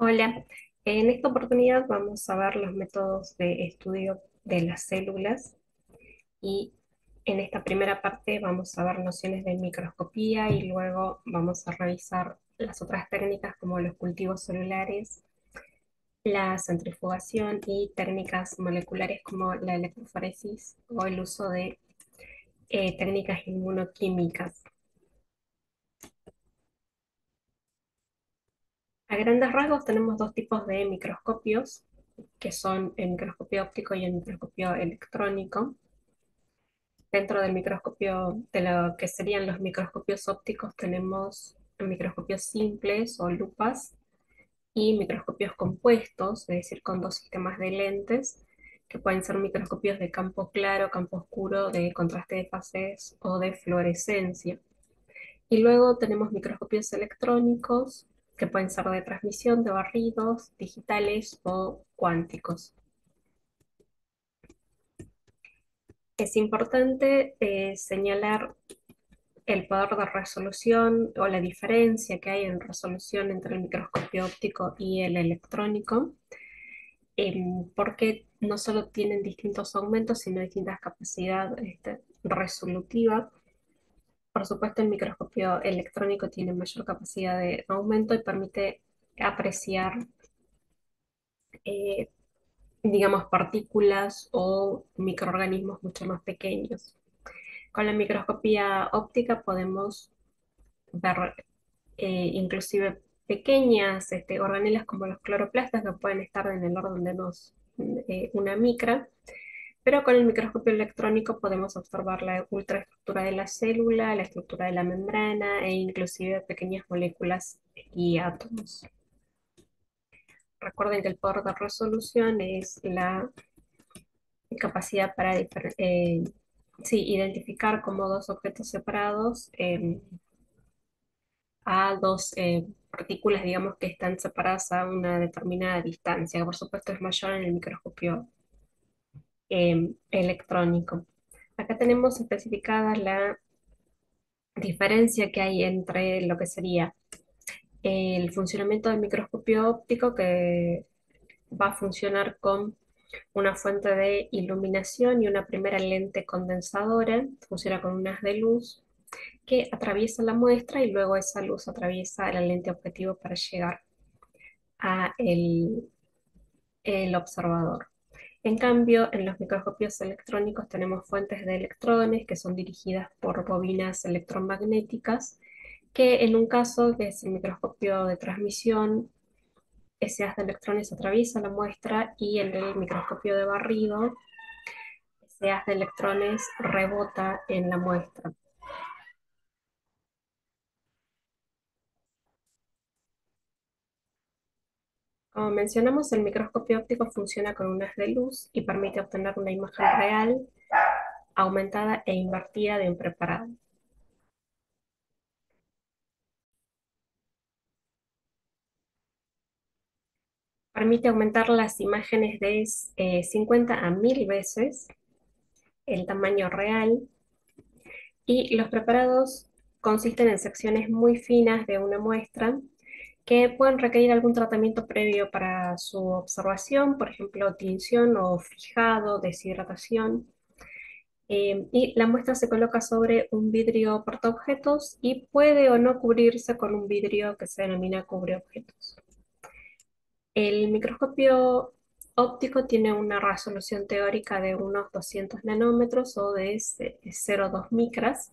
Hola, en esta oportunidad vamos a ver los métodos de estudio de las células y en esta primera parte vamos a ver nociones de microscopía y luego vamos a revisar las otras técnicas como los cultivos celulares, la centrifugación y técnicas moleculares como la electroforesis o el uso de eh, técnicas inmunoquímicas. A grandes rasgos tenemos dos tipos de microscopios, que son el microscopio óptico y el microscopio electrónico. Dentro del microscopio, de lo que serían los microscopios ópticos, tenemos microscopios simples o lupas y microscopios compuestos, es decir, con dos sistemas de lentes, que pueden ser microscopios de campo claro, campo oscuro, de contraste de fases o de fluorescencia. Y luego tenemos microscopios electrónicos, que pueden ser de transmisión, de barridos, digitales o cuánticos. Es importante eh, señalar el poder de resolución o la diferencia que hay en resolución entre el microscopio óptico y el electrónico, em, porque no solo tienen distintos aumentos, sino distintas capacidades este, resolutivas. Por supuesto, el microscopio electrónico tiene mayor capacidad de aumento y permite apreciar, eh, digamos, partículas o microorganismos mucho más pequeños. Con la microscopía óptica podemos ver eh, inclusive pequeñas este, organelas como los cloroplastas que pueden estar en el orden de unos, eh, una micra, pero con el microscopio electrónico podemos observar la ultraestructura de la célula, la estructura de la membrana e inclusive pequeñas moléculas y átomos. Recuerden que el poder de resolución es la capacidad para eh, identificar como dos objetos separados em, a dos eh, partículas, digamos, que están separadas a una determinada distancia, que por supuesto es mayor en el microscopio em, electrónico. Acá tenemos especificada la diferencia que hay entre lo que sería el funcionamiento del microscopio óptico, que va a funcionar con una fuente de iluminación y una primera lente condensadora, funciona con un haz de luz que atraviesa la muestra y luego esa luz atraviesa la lente objetivo para llegar a el, el observador. En cambio, en los microscopios electrónicos tenemos fuentes de electrones que son dirigidas por bobinas electromagnéticas, que en un caso, que es el microscopio de transmisión, ese haz de electrones atraviesa la muestra y en el microscopio de barrido, ese haz de electrones rebota en la muestra. Como mencionamos, el microscopio óptico funciona con un haz de luz y permite obtener una imagen real, aumentada e invertida de un preparado. Permite aumentar las imágenes de 50 eh, a 1000 veces el tamaño real y los preparados consisten en secciones muy finas de una muestra que pueden requerir algún tratamiento previo para su observación, por ejemplo, tinción o fijado, deshidratación. Eh, y la muestra se coloca sobre un vidrio portaobjetos y puede o no cubrirse con un vidrio que se denomina cubreobjetos. El microscopio óptico tiene una resolución teórica de unos 200 nanómetros o de 0,2 micras,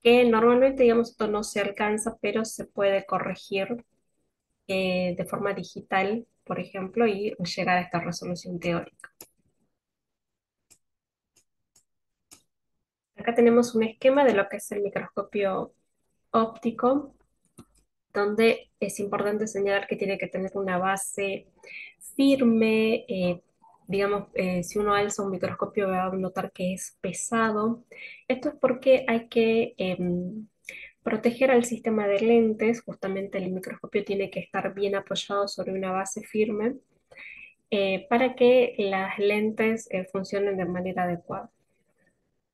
que normalmente, digamos, esto no se alcanza, pero se puede corregir eh, de forma digital, por ejemplo, y llegar a esta resolución teórica. Acá tenemos un esquema de lo que es el microscopio óptico, donde es importante señalar que tiene que tener una base firme, eh, digamos, eh, si uno alza un microscopio va a notar que es pesado. Esto es porque hay que em, proteger al sistema de lentes, justamente el microscopio tiene que estar bien apoyado sobre una base firme eh, para que las lentes eh, funcionen de manera adecuada.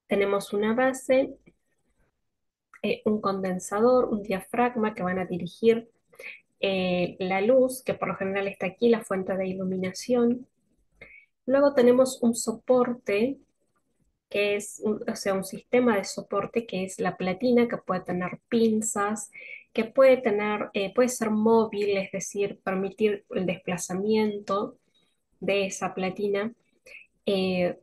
Tenemos una base, eh, un condensador, un diafragma que van a dirigir la luz, que por lo general está aquí, la fuente de iluminación. Luego tenemos un soporte, que es, un- o sea, un sistema de soporte que es la platina, que puede tener pinzas, que puede tener, eh, puede ser móvil, es decir, permitir el desplazamiento de esa platina. eh,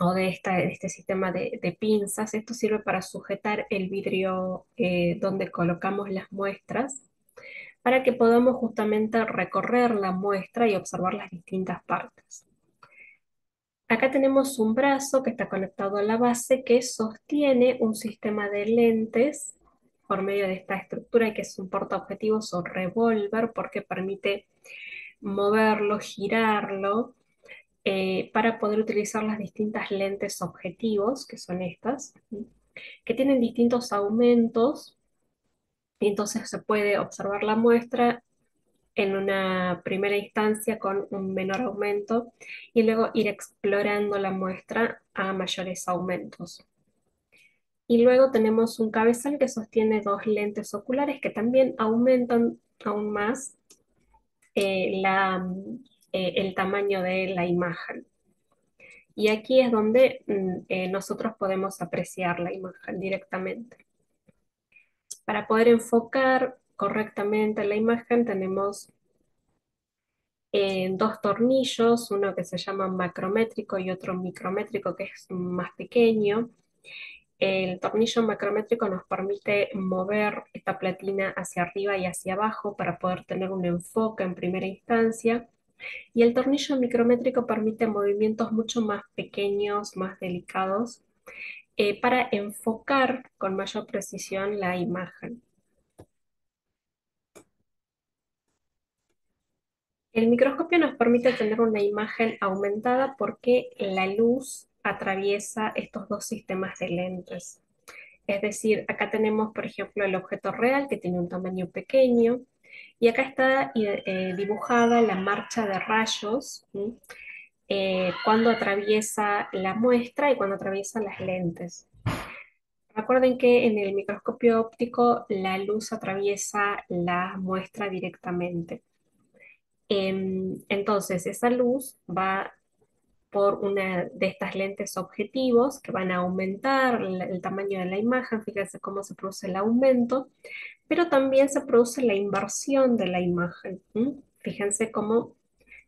o de, esta- este sistema de, de pinzas. Esto sirve para sujetar el vidrio eh, donde colocamos las muestras, para que podamos justamente recorrer la muestra y observar las distintas partes. Acá tenemos un brazo que está conectado a la base que sostiene un sistema de lentes por medio de esta estructura que es un portaobjetivos o revólver porque permite moverlo, girarlo eh, para poder utilizar las distintas lentes objetivos, que son estas, que tienen distintos aumentos, y entonces se puede observar la muestra en una primera instancia con un menor aumento y luego ir explorando la muestra a mayores aumentos. Y luego tenemos un cabezal que sostiene dos lentes oculares que también aumentan aún más eh, eh, el tamaño de la imagen. Y aquí es donde mm, eh, nosotros podemos apreciar la imagen directamente. Para poder enfocar correctamente la imagen tenemos eh, dos tornillos, uno que se llama macrométrico y otro micrométrico que es más pequeño. El tornillo macrométrico nos permite mover esta platina hacia arriba y hacia abajo para poder tener un enfoque en primera instancia. Y el tornillo micrométrico permite movimientos mucho más pequeños, más delicados, eh, para enfocar con mayor precisión la imagen. El microscopio nos permite tener una imagen aumentada porque la luz atraviesa estos dos sistemas de lentes. Es decir, acá tenemos, por ejemplo, el objeto real que tiene un tamaño pequeño y acá está eh, dibujada la marcha de rayos eh, cuando atraviesa la muestra y cuando atraviesa las lentes. Recuerden que en el microscopio óptico la luz atraviesa la muestra directamente. Em, entonces, esa luz va por una de estas lentes objetivos que van a aumentar el, tamaño de la imagen. Fíjense cómo se produce el aumento, pero también se produce la inversión de la imagen. Fíjense cómo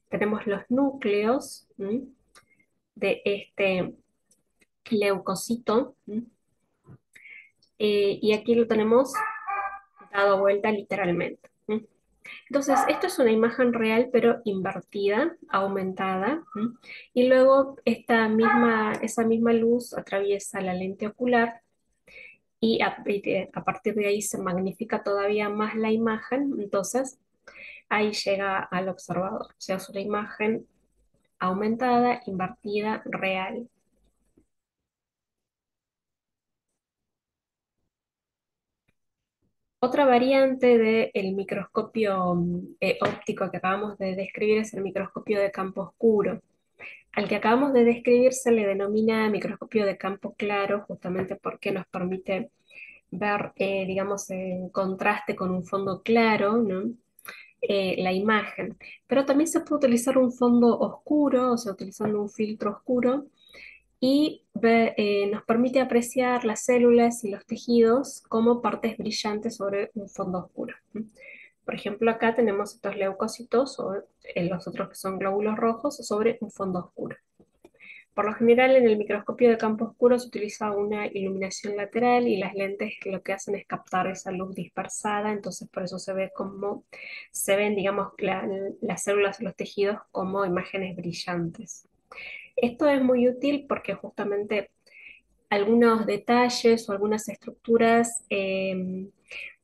tenemos los núcleos de este leucocito. Eh, y aquí lo tenemos dado vuelta literalmente. Entonces, esto es una imagen real, pero invertida, aumentada. Y luego esta misma, esa misma luz atraviesa la lente ocular y a, a partir de ahí se magnifica todavía más la imagen. Entonces, ahí llega al observador. O sea, es una imagen aumentada, invertida, real. Otra variante del microscopio eh, óptico que acabamos de describir es el microscopio de campo oscuro. Al que acabamos de describir se le denomina microscopio de campo claro, justamente porque nos permite ver, eh, digamos, en contraste con un fondo claro, ¿no? Eh, la imagen. Pero también se puede utilizar un fondo oscuro, o sea, utilizando un filtro oscuro, y eh, nos permite apreciar las células y los tejidos como partes brillantes sobre un fondo oscuro. Por ejemplo, acá tenemos estos leucocitos o eh, los otros que son glóbulos rojos sobre un fondo oscuro. Por lo general, en el microscopio de campo oscuro se utiliza una iluminación lateral y las lentes lo que hacen es captar esa luz dispersada, entonces por eso se ve como se ven, digamos, la- las células y los tejidos como imágenes brillantes. Esto es muy útil porque justamente algunos detalles o algunas estructuras em,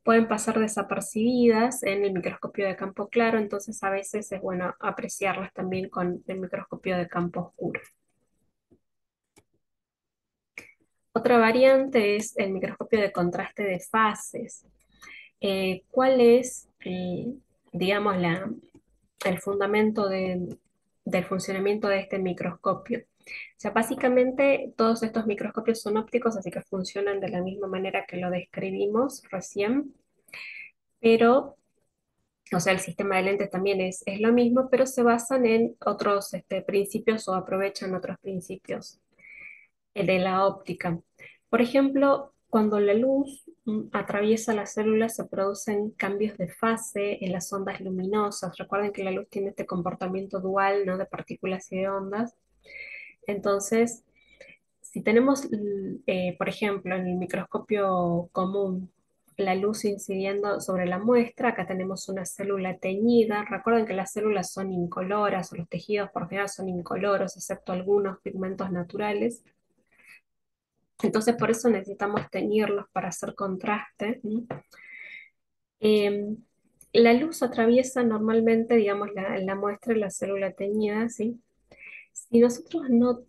pueden pasar desapercibidas en el microscopio de campo claro, entonces a veces es bueno apreciarlas también con el microscopio de campo oscuro. Otra variante es el microscopio de contraste de fases. Eh, ¿cuál es, el, digamos, el fundamento de- del funcionamiento de este microscopio? O sea, básicamente todos estos microscopios son ópticos, así que funcionan de la misma manera que lo describimos recién, pero O sea, el sistema de lentes también es, es lo mismo, pero se basan en otros este, principios o aprovechan otros principios eh, de la óptica. Por ejemplo, cuando la luz mm, atraviesa las células se producen cambios de fase en las ondas luminosas. Recuerden que la luz tiene este comportamiento dual, ¿no? De partículas y de ondas. Entonces, si tenemos, mm, eh, por ejemplo, en el microscopio común, la luz incidiendo sobre la muestra, acá tenemos una célula teñida. Recuerden que las células son incoloras, o los tejidos por general son incoloros, excepto algunos pigmentos naturales. Entonces, por eso necesitamos teñirlos para hacer contraste. Em, la luz atraviesa normalmente, digamos, la, muestra de la célula teñida, ¿sí? Si nosotros no,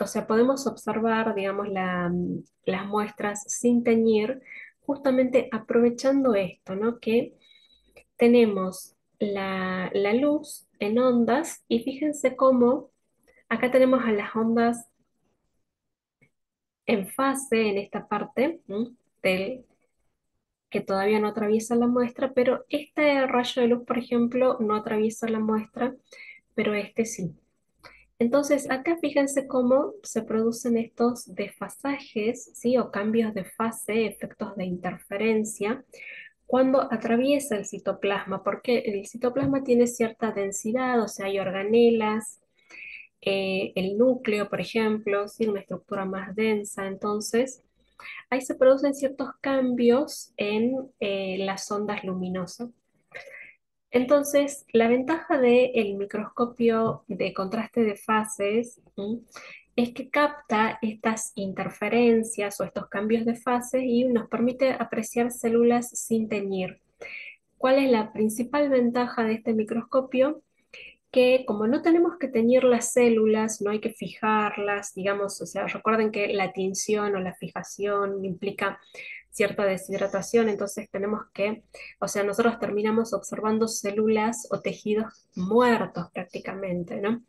o sea, podemos observar, digamos, la- las muestras sin teñir, justamente aprovechando esto, ¿no? Que tenemos la, la luz en ondas y fíjense cómo acá tenemos a las ondas en fase en esta parte, del, que todavía no atraviesa la muestra, pero este rayo de luz, por ejemplo, no atraviesa la muestra, pero este sí. Entonces, acá fíjense cómo se producen estos desfasajes, ¿sí? O cambios de fase, efectos de interferencia, cuando atraviesa el citoplasma, porque el citoplasma tiene cierta densidad, o sea, hay organelas, eh, el núcleo, por ejemplo, ¿sí? Una estructura más densa, entonces ahí se producen ciertos cambios en eh, las ondas luminosas. Entonces, la ventaja del microscopio de contraste de fases es que capta estas interferencias o estos cambios de fases y nos permite apreciar células sin teñir. ¿Cuál es la principal ventaja de este microscopio? Que como no tenemos que teñir las células, no hay que fijarlas, digamos, o sea, recuerden que la tinción o la fijación implica cierta deshidratación, entonces tenemos que, o sea, nosotros terminamos observando células o tejidos muertos prácticamente, ¿no?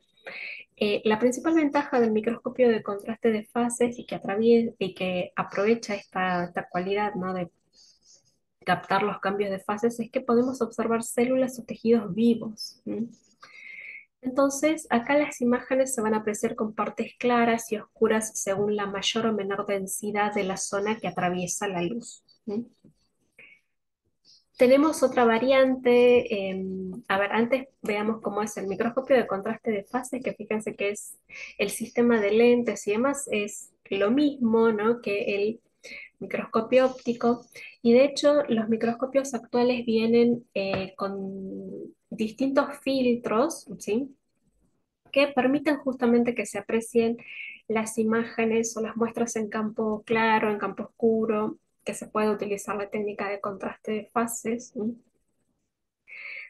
Eh, la principal ventaja del microscopio de contraste de fases y que, y que aprovecha esta, esta cualidad, ¿no? de captar los cambios de fases es que podemos observar células o tejidos vivos. ¿sí? Entonces, acá las imágenes se van a apreciar con partes claras y oscuras según la mayor o menor densidad de la zona que atraviesa la luz. Tenemos otra variante, eh, a ver, antes veamos cómo es el microscopio de contraste de fases, que fíjense que es el sistema de lentes y demás, es lo mismo ¿no? que el microscopio óptico, y de hecho los microscopios actuales vienen eh, con distintos filtros, ¿sí? que permiten justamente que se aprecien las imágenes o las muestras en campo claro, en campo oscuro, que se puede utilizar la técnica de contraste de fases,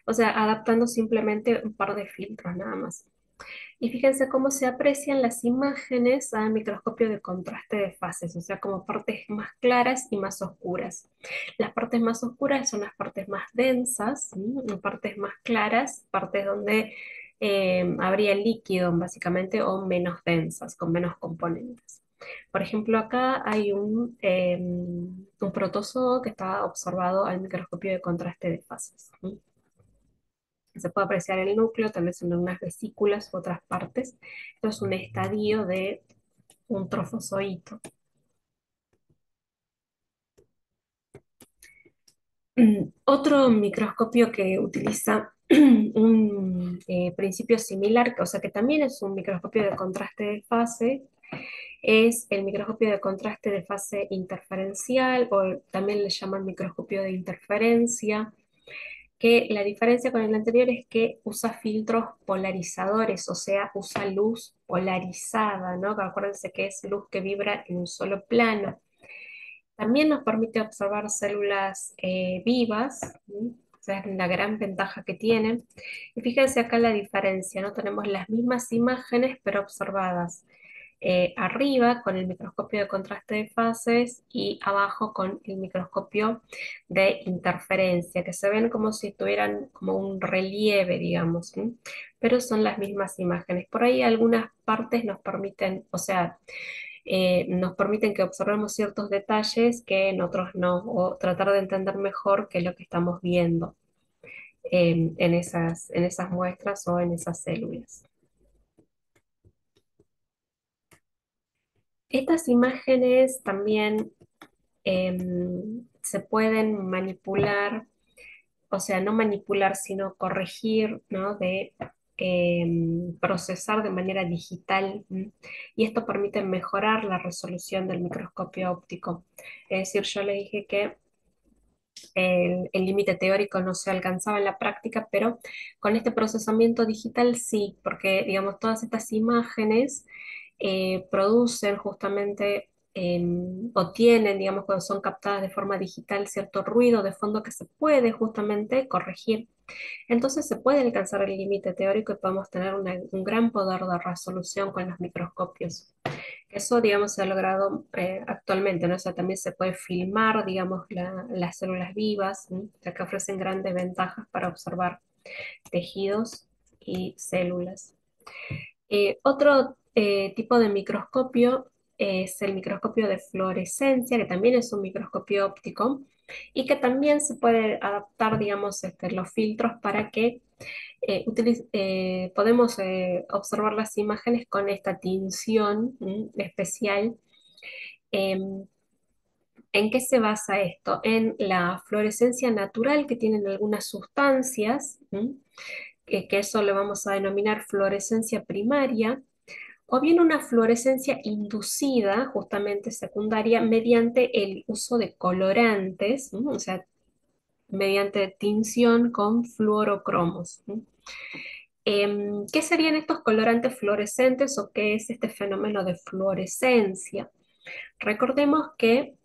o sea, adaptando simplemente un par de filtros nada más. Y fíjense cómo se aprecian las imágenes al microscopio de contraste de fases, o sea, como partes más claras y más oscuras. Las partes más oscuras son las partes más densas, ¿sí? partes más claras, partes donde eh, habría líquido básicamente o menos densas, con menos componentes. Por ejemplo, acá hay un, eh, un protozoo que está observado al microscopio de contraste de fases. ¿sí? Se puede apreciar el núcleo, tal vez en unas vesículas u otras partes. Esto es un estadio de un trofozoito. Otro microscopio que utiliza un eh, principio similar, o sea que también es un microscopio de contraste de fase, es el microscopio de contraste de fase interferencial o también le llaman microscopio de interferencia que la diferencia con el anterior es que usa filtros polarizadores, o sea, usa luz polarizada, ¿no? Acuérdense que es luz que vibra en un solo plano. También nos permite observar células eh, vivas, sea, es la gran ventaja que tiene. Y fíjense acá la diferencia, ¿no? Tenemos las mismas imágenes, pero observadas eh, arriba con el microscopio de contraste de fases y abajo con el microscopio de interferencia, que se ven como si tuvieran como un relieve, digamos, pero son las mismas imágenes. Por ahí algunas partes nos permiten, o sea, eh, nos permiten que observemos ciertos detalles que en otros no, o tratar de entender mejor qué es lo que estamos viendo. em, en esas, en esas muestras o en esas células. Estas imágenes también em, se pueden manipular, o sea, no manipular, sino corregir, ¿no? De em, procesar de manera digital. Y esto permite mejorar la resolución del microscopio óptico. Es decir, yo le dije que el límite teórico no se alcanzaba en la práctica, pero con este procesamiento digital sí, porque digamos, todas estas imágenes eh, producen justamente o tienen, digamos, cuando son captadas de forma digital, cierto ruido de fondo que se puede justamente corregir. Entonces se puede alcanzar el límite teórico y podemos tener un gran poder de resolución con los microscopios. Eso, digamos, se ha logrado eh, actualmente, ¿no? O sea, también se puede filmar, digamos, la- las células vivas, sea, que ofrecen grandes ventajas para observar tejidos y células. Eh, otro eh, tipo de microscopio es el microscopio de fluorescencia, que también es un microscopio óptico y que también se puede adaptar, digamos, este, los filtros para que eh, eh, podemos eh, observar las imágenes con esta tinción especial. Em, ¿en qué se basa esto? En la fluorescencia natural que tienen algunas sustancias, que, que eso le vamos a denominar fluorescencia primaria, o bien una fluorescencia inducida, justamente secundaria, mediante el uso de colorantes, o sea, mediante tinción con fluorocromos. Em, ¿qué serían estos colorantes fluorescentes o qué es este fenómeno de fluorescencia? Recordemos que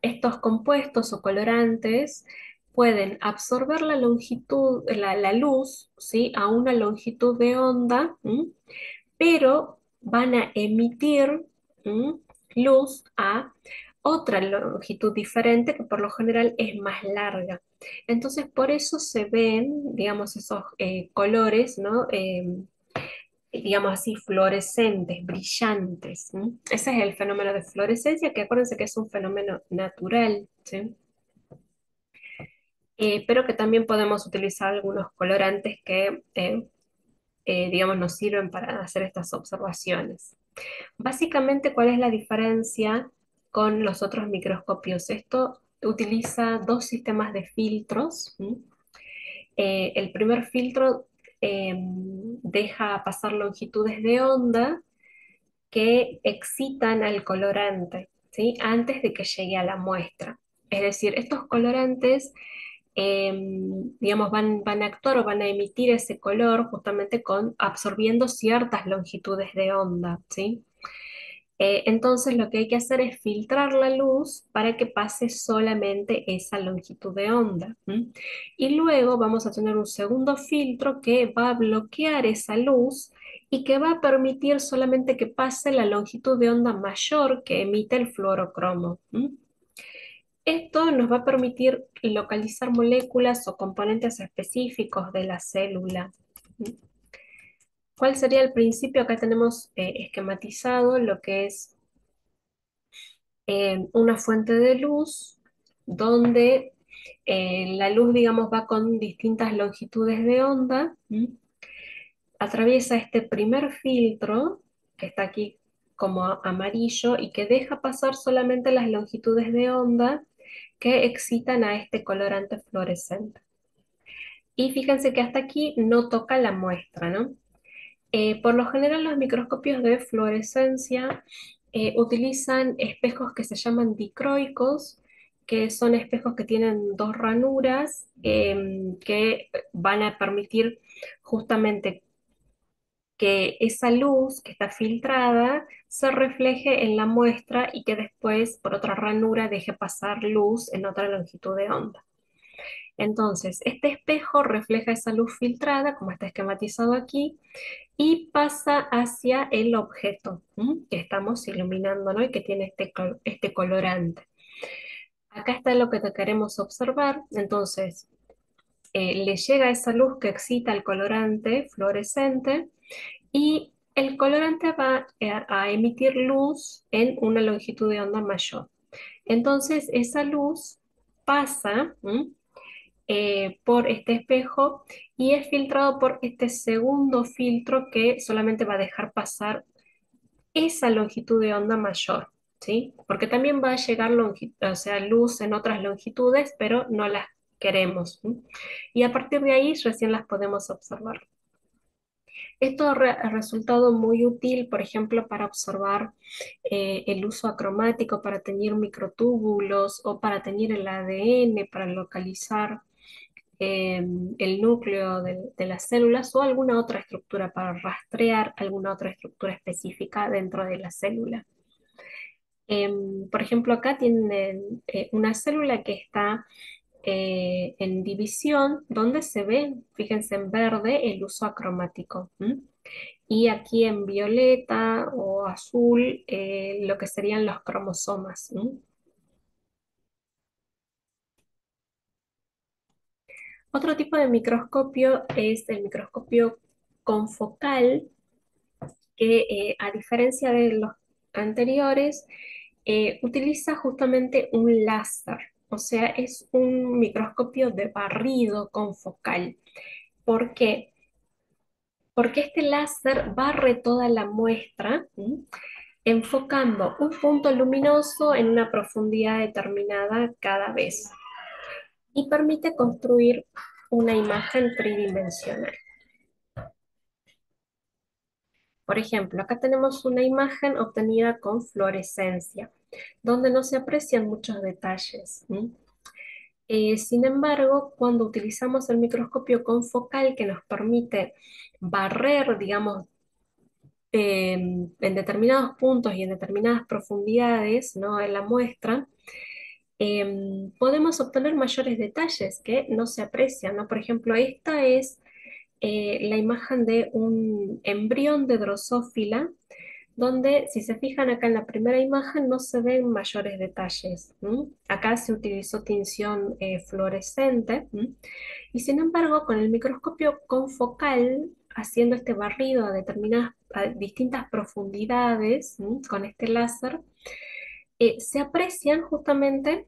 estos compuestos o colorantes pueden absorber la longitud, la, la luz, ¿sí? a una longitud de onda, pero van a emitir luz a otra longitud diferente que por lo general es más larga. Entonces, por eso se ven, digamos, esos eh, colores, ¿no? Em, digamos así, fluorescentes, brillantes. Ese es el fenómeno de fluorescencia, que acuérdense que es un fenómeno natural. Eh, pero que también podemos utilizar algunos colorantes que, eh, digamos, nos sirven para hacer estas observaciones. Básicamente, ¿cuál es la diferencia con los otros microscopios? Esto utiliza dos sistemas de filtros. Eh, el primer filtro eh, deja pasar longitudes de onda que excitan al colorante, ¿sí? Antes de que llegue a la muestra. Es decir, estos colorantes, eh, digamos, van, van a actuar o van a emitir ese color justamente con absorbiendo ciertas longitudes de onda, ¿sí? Eh, entonces lo que hay que hacer es filtrar la luz para que pase solamente esa longitud de onda. Y luego vamos a tener un segundo filtro que va a bloquear esa luz y que va a permitir solamente que pase la longitud de onda mayor que emite el fluorocromo. Esto nos va a permitir localizar moléculas o componentes específicos de la célula. ¿Cuál sería el principio? Acá tenemos eh, esquematizado lo que es eh, una fuente de luz donde eh, la luz, digamos, va con distintas longitudes de onda, atraviesa este primer filtro, que está aquí como amarillo, y que deja pasar solamente las longitudes de onda que excitan a este colorante fluorescente. Y fíjense que hasta aquí no toca la muestra, ¿no? Eh, por lo general, los microscopios de fluorescencia eh, utilizan espejos que se llaman dicroicos, que son espejos que tienen dos ranuras em, que van a permitir justamente que esa luz que está filtrada se refleje en la muestra y que después, por otra ranura, deje pasar luz en otra longitud de onda. Entonces, este espejo refleja esa luz filtrada, como está esquematizado aquí, y pasa hacia el objeto que estamos iluminando, ¿no? Y que tiene este, este colorante. Acá está lo que queremos observar. Entonces, eh, le llega esa luz que excita al colorante fluorescente y el colorante va a emitir luz en una longitud de onda mayor. Entonces, esa luz pasa eh, por este espejo y es filtrado por este segundo filtro que solamente va a dejar pasar esa longitud de onda mayor, ¿sí? Porque también va a llegar luz en otras longitudes, pero no las queremos. Y a partir de ahí recién las podemos observar. Esto ha resultado muy útil, por ejemplo, para observar eh, el uso acromático, para teñir microtúbulos o para teñir el ADN, para localizar em, el núcleo de, de, las células o alguna otra estructura para rastrear alguna otra estructura específica dentro de la célula. Em, por ejemplo, acá tienen eh, una célula que está eh, en división donde se ve, fíjense en verde, el uso acromático. Y aquí en violeta o azul, eh, lo que serían los cromosomas. Otro tipo de microscopio es el microscopio confocal, que eh, a diferencia de los anteriores, utiliza justamente un láser. O sea, es un microscopio de barrido confocal. ¿Por qué? Porque este láser barre toda la muestra, enfocando un punto luminoso en una profundidad determinada cada vez y permite construir una imagen tridimensional. Por ejemplo, acá tenemos una imagen obtenida con fluorescencia donde no se aprecian muchos detalles. Eh, sin embargo, cuando utilizamos el microscopio confocal que nos permite barrer, digamos, en determinados puntos y en determinadas profundidades ¿no? en la muestra, em, podemos obtener mayores detalles que no se aprecian. ¿no? Por ejemplo, esta es eh, la imagen de un embrión de drosófila donde si se fijan acá en la primera imagen no se ven mayores detalles. Acá se utilizó tinción eh, fluorescente y sin embargo con el microscopio confocal, haciendo este barrido a determinadas, distintas profundidades con este láser, eh, se aprecian justamente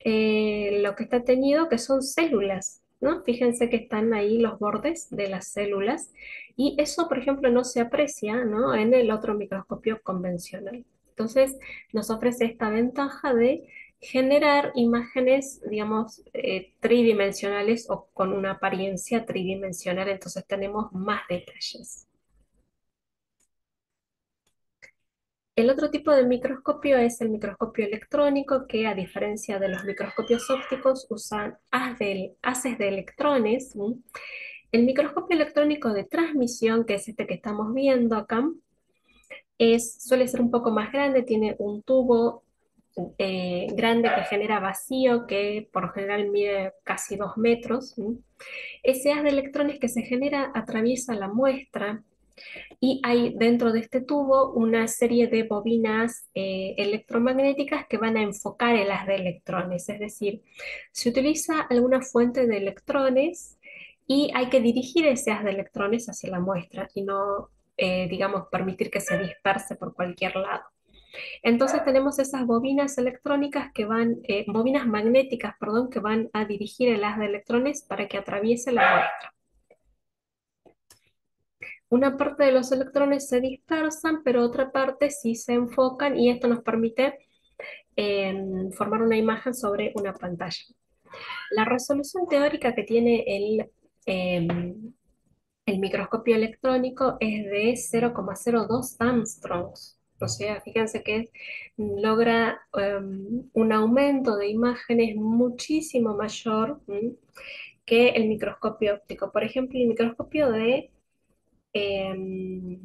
eh, lo que está teñido, que son células. ¿No? Fíjense que están ahí los bordes de las células y eso, por ejemplo, no se aprecia ¿no? en el otro microscopio convencional. Entonces, nos ofrece esta ventaja de generar imágenes, digamos, eh, tridimensionales o con una apariencia tridimensional, entonces tenemos más detalles. El otro tipo de microscopio es el microscopio electrónico, que a diferencia de los microscopios ópticos usan haces de electrones. El microscopio electrónico de transmisión, que es este que estamos viendo acá, suele ser un poco más grande, tiene un tubo eh, grande que genera vacío, que por lo general mide casi dos metros. Ese haz de electrones que se genera atraviesa la muestra y hay dentro de este tubo una serie de bobinas eh, electromagnéticas que van a enfocar el haz de electrones, es decir, se utiliza alguna fuente de electrones y hay que dirigir ese haz de electrones hacia la muestra y no, eh, digamos, permitir que se disperse por cualquier lado. Entonces tenemos esas bobinas electrónicas que van, eh, bobinas magnéticas, perdón, que van a dirigir el haz de electrones para que atraviese la muestra una parte de los electrones se dispersan, pero otra parte sí se enfocan y esto nos permite em, formar una imagen sobre una pantalla. La resolución teórica que tiene el, em, el microscopio electrónico es de 0,02 angstroms. O sea, fíjense que logra em, un aumento de imágenes muchísimo mayor que el microscopio óptico. Por ejemplo, el microscopio de Em,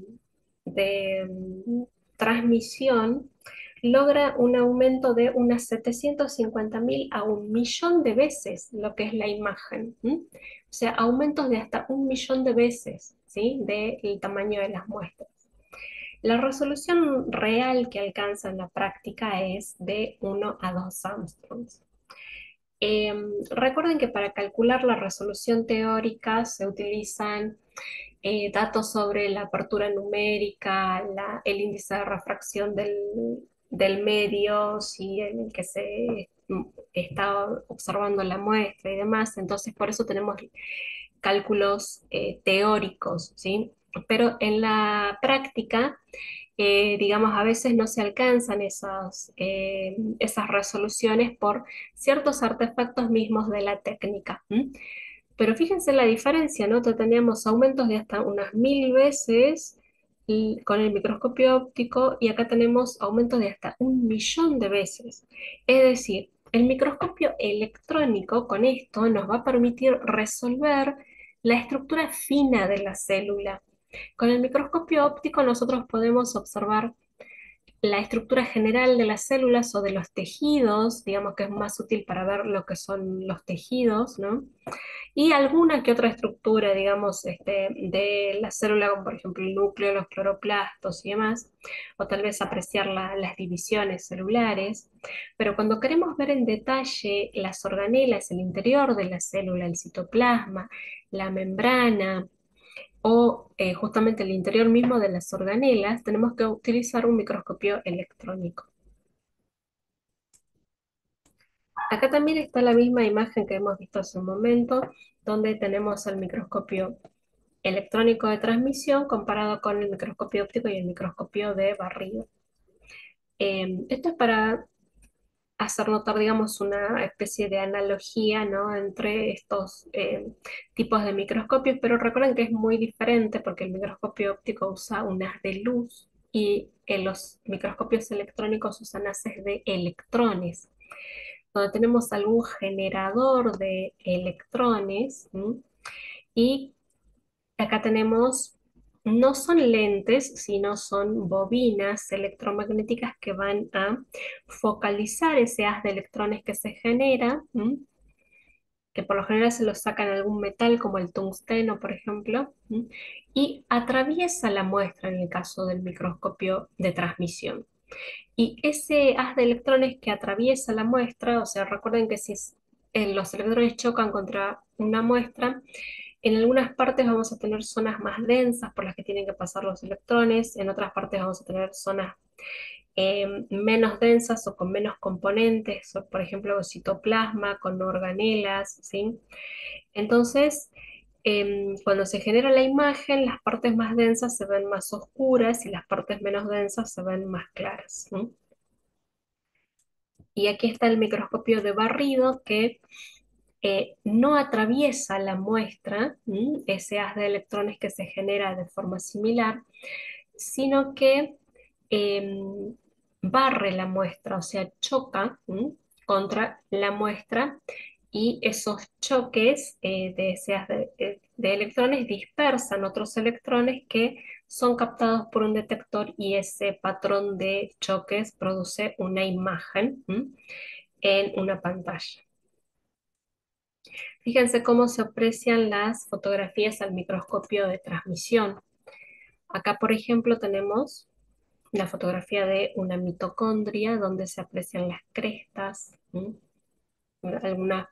de em, transmisión logra un aumento de unas 750.000 a un millón de veces lo que es la imagen. O sea, aumentos de hasta un millón de veces ¿sí? del tamaño de las muestras. La resolución real que alcanza en la práctica es de 1 a 2 angstroms. Em, recuerden que para calcular la resolución teórica se utilizan eh, datos sobre la apertura numérica, el índice de refracción del, medio, si en el que se está observando la muestra y demás, entonces por eso tenemos cálculos eh, teóricos, ¿sí? Pero en la práctica, eh, digamos, a veces no se alcanzan esas, esas resoluciones por ciertos artefactos mismos de la técnica. Pero fíjense la diferencia, ¿no? Teníamos aumentos de hasta unas mil veces con el microscopio óptico y acá tenemos aumentos de hasta un millón de veces. Es decir, el microscopio electrónico con esto nos va a permitir resolver la estructura fina de la célula. Con el microscopio óptico nosotros podemos observar la estructura general de las células o de los tejidos, digamos que es más útil para ver lo que son los tejidos, ¿no? Y alguna que otra estructura, digamos, este, de la célula, como por ejemplo el núcleo, los cloroplastos y demás, o tal vez apreciar la- las divisiones celulares. Pero cuando queremos ver en detalle las organelas, el interior de la célula, el citoplasma, la membrana, o eh, justamente el interior mismo de las organelas, tenemos que utilizar un microscopio electrónico. Acá también está la misma imagen que hemos visto hace un momento, donde tenemos el microscopio electrónico de transmisión comparado con el microscopio óptico y el microscopio de barrido. Eh, esto es para hacer notar, digamos, una especie de analogía, ¿no? entre estos eh, tipos de microscopios, pero recuerden que es muy diferente porque el microscopio óptico usa un haz de luz y en los microscopios electrónicos usan haces de electrones, donde tenemos algún generador de electrones, y acá tenemos, no son lentes, sino son bobinas electromagnéticas que van a focalizar ese haz de electrones que se genera, que por lo general se lo sacan algún metal como el tungsteno, por ejemplo, y atraviesa la muestra en el caso del microscopio de transmisión. Y ese haz de electrones que atraviesa la muestra, o sea, recuerden que si eh, los electrones chocan contra una muestra, en algunas partes vamos a tener zonas más densas por las que tienen que pasar los electrones, en otras partes vamos a tener zonas eh, menos densas o con menos componentes, por ejemplo, citoplasma con organelas, ¿sí? Entonces, em, cuando se genera la imagen, las partes más densas se ven más oscuras y las partes menos densas se ven más claras. Y aquí está el microscopio de barrido que no atraviesa la muestra, ese haz de electrones que se genera de forma similar, sino que em, barre la muestra, o sea, choca contra la muestra y esos choques eh, de ese haz de, eh, de electrones dispersan otros electrones que son captados por un detector y ese patrón de choques produce una imagen en una pantalla. Fíjense cómo se aprecian las fotografías al microscopio de transmisión. Acá, por ejemplo, tenemos la fotografía de una mitocondria donde se aprecian las crestas, algunas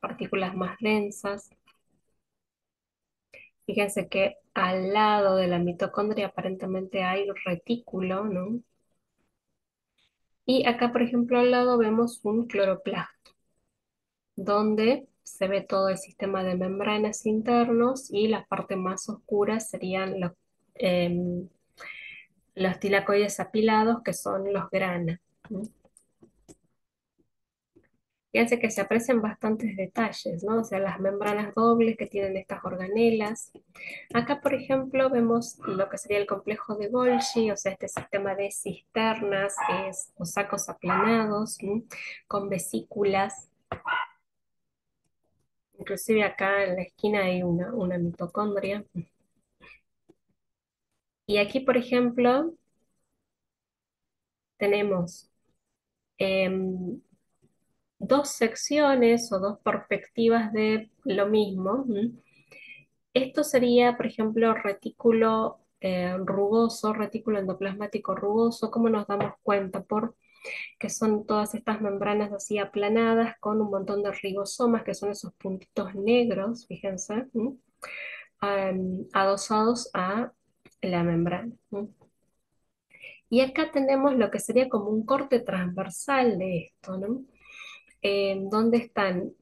partículas más densas. Fíjense que al lado de la mitocondria aparentemente hay retículo, ¿no? Y acá, por ejemplo, al lado vemos un cloroplasto, donde se ve todo el sistema de membranas internos y las partes más oscuras serían los, em, los tilacoides apilados, que son los grana. Fíjense que se aprecian bastantes detalles, ¿no? O sea, las membranas dobles que tienen estas organelas. Acá, por ejemplo, vemos lo que sería el complejo de Golgi, o sea, este sistema de cisternas es, o sacos aplanados. Con vesículas. Inclusive acá en la esquina hay una, una mitocondria. Y aquí, por ejemplo, tenemos em, dos secciones o dos perspectivas de lo mismo. Esto sería, por ejemplo, retículo eh, rugoso, retículo endoplasmático rugoso. ¿Cómo nos damos cuenta? Por que son todas estas membranas así aplanadas con un montón de ribosomas, que son esos puntitos negros, fíjense, adosados a la membrana. Y acá tenemos lo que sería como un corte transversal de esto, ¿no? eh, donde están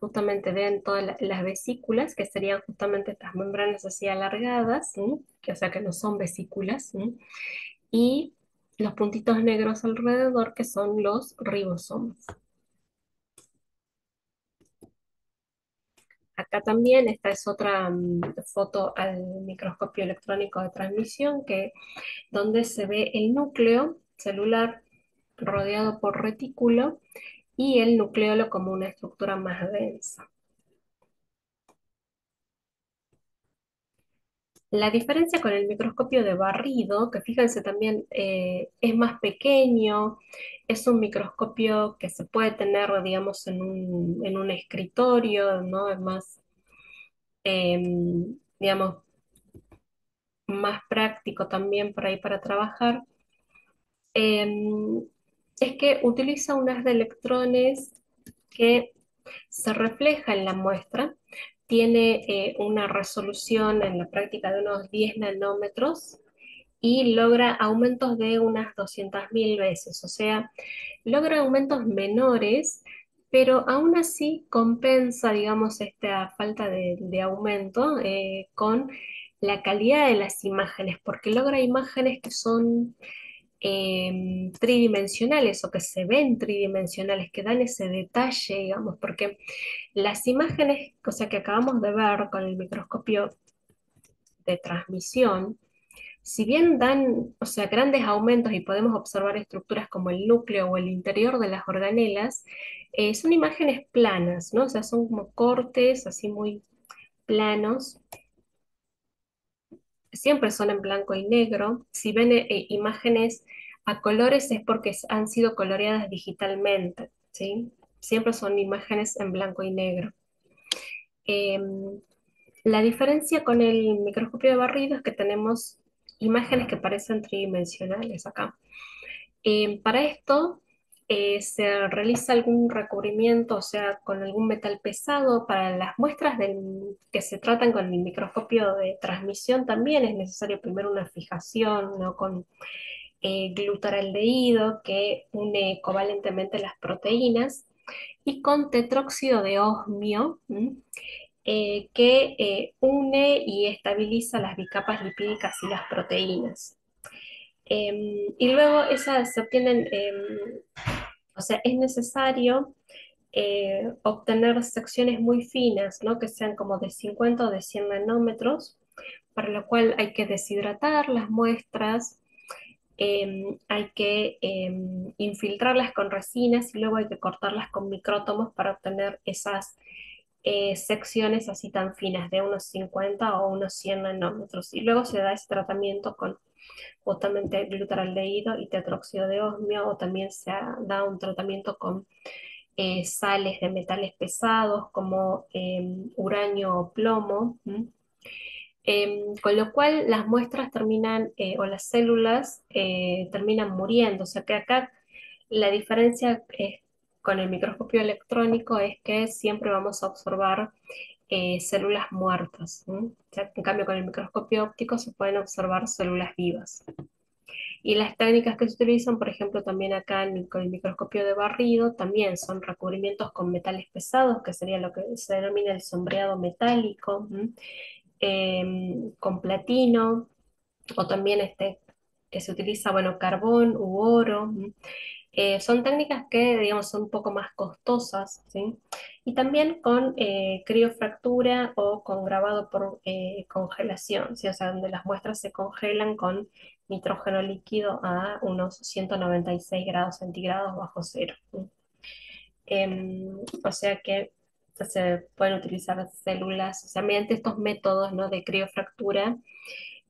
justamente ven todas la- las vesículas, que serían justamente estas membranas así alargadas, que o sea que no son vesículas, ¿sí? y los puntitos negros alrededor, que son los ribosomas. Acá también, esta es otra mm, foto al microscopio electrónico de transmisión, que, donde se ve el núcleo celular rodeado por retículo y el nucleolo como una estructura más densa. La diferencia con el microscopio de barrido, que fíjense también eh, es más pequeño, es un microscopio que se puede tener, digamos, en un, en un escritorio, ¿no? Es más, em, digamos, más práctico también por ahí para trabajar. Em, es que utiliza unas de electrones que se refleja en la muestra, tiene eh, una resolución en la práctica de unos 10 nanómetros y logra aumentos de unas 200.000 veces, o sea, logra aumentos menores, pero aún así compensa, digamos, esta falta de, aumento eh, con la calidad de las imágenes, porque logra imágenes que son em, tridimensionales o que se ven tridimensionales, que dan ese detalle, digamos, porque las imágenes, o sea, que acabamos de ver con el microscopio de transmisión, si bien dan, o sea, grandes aumentos y podemos observar estructuras como el núcleo o el interior de las organelas, eh, son imágenes planas, ¿no? O sea, son como cortes así muy planos. Siempre son en blanco y negro. Si ven eh, imágenes a colores es porque han sido coloreadas digitalmente. Siempre son imágenes en blanco y negro. Em, la diferencia con el microscopio de barrido es que tenemos imágenes que parecen tridimensionales acá. Eh, para esto eh, se realiza algún recubrimiento, o sea, con algún metal pesado. Para las muestras que se tratan con el microscopio de transmisión también es necesario primero una fijación, con eh, glutaraldehído que une covalentemente las proteínas y con tetróxido de osmio. eh, que eh, une y estabiliza las bicapas lipídicas y las proteínas. Em, y luego esas se obtienen, em, o sea, es necesario eh, obtener secciones muy finas, ¿no? Que sean como de 50 o de 100 nanómetros, para lo cual hay que deshidratar las muestras, em, hay que infiltrarlas con resinas y luego hay que cortarlas con micrótomos para obtener esas eh, secciones así tan finas, de unos 50 o unos 100 nanómetros. Y luego se da ese tratamiento con justamente glutaraldehído y tetróxido de osmio, o también se ha- da un tratamiento con eh, sales de metales pesados como em, uranio o plomo. Em, con lo cual las muestras terminan, eh, o las células eh, terminan muriendo. O sea que acá la diferencia con el microscopio electrónico es que siempre vamos a observar eh, células muertas. en cambio, con el microscopio óptico se pueden observar células vivas. Y las técnicas que se utilizan, por ejemplo, también acá con el microscopio de barrido, también son recubrimientos con metales pesados, que sería lo que se denomina el sombreado metálico. Em, con platino, o también este, que se utiliza, bueno, carbón u oro. Eh, son técnicas que, digamos, son un poco más costosas, ¿sí? Y también con eh, criofractura o con grabado por eh, congelación, ¿sí? O sea, donde las muestras se congelan con nitrógeno líquido a unos 196 grados centígrados bajo cero. Em, o sea que se pueden utilizar células, o sea, mediante estos métodos, ¿no? de criofractura,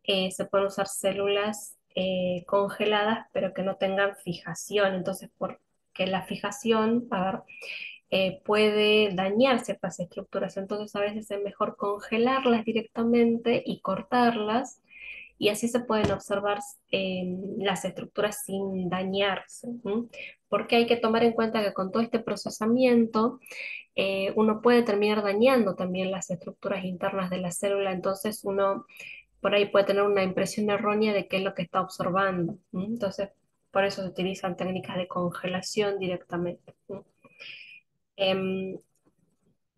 se pueden usar células eh, congeladas, pero que no tengan fijación. Entonces, porque la fijación, eh, puede dañar ciertas estructuras. Entonces, a veces es mejor congelarlas directamente y cortarlas, y así se pueden observar eh, las estructuras sin dañarse. Porque hay que tomar en cuenta que con todo este procesamiento, eh, uno puede terminar dañando también las estructuras internas de la célula, entonces uno por ahí puede tener una impresión errónea de qué es lo que está observando. Entonces, por eso se utilizan técnicas de congelación directamente. ¿m? Em,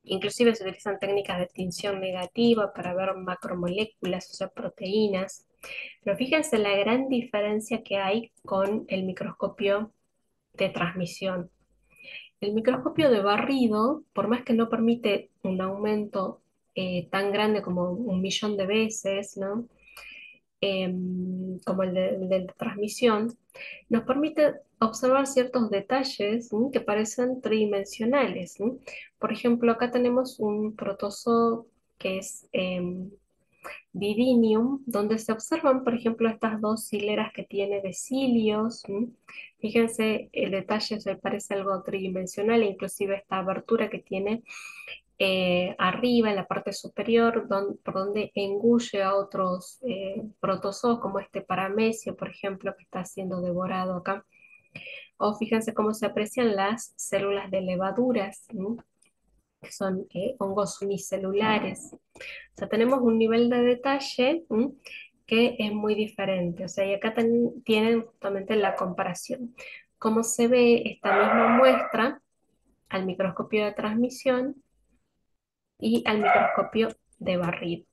inclusive se utilizan técnicas de tinción negativa para ver macromoléculas, o sea, proteínas. Pero fíjense la gran diferencia que hay con el microscopio de transmisión. El microscopio de barrido, por más que no permite un aumento eh, tan grande como un millón de veces, ¿no? Em, como el de, de transmisión, nos permite observar ciertos detalles que parecen tridimensionales. Por ejemplo, acá tenemos un protozoo que es Didinium, donde se observan, por ejemplo, estas dos hileras que tiene de cilios. Fíjense, el detalle se parece algo tridimensional, inclusive esta abertura que tiene eh, arriba, en la parte superior, por donde engulle a otros eh, protozoos, como este paramesio, por ejemplo, que está siendo devorado acá. O fíjense cómo se aprecian las células de levaduras, que son eh, hongos unicelulares. O sea, tenemos un nivel de detalle que es muy diferente. O sea, y acá tienen justamente la comparación. Cómo se ve esta misma muestra al microscopio de transmisión y al microscopio de barrido.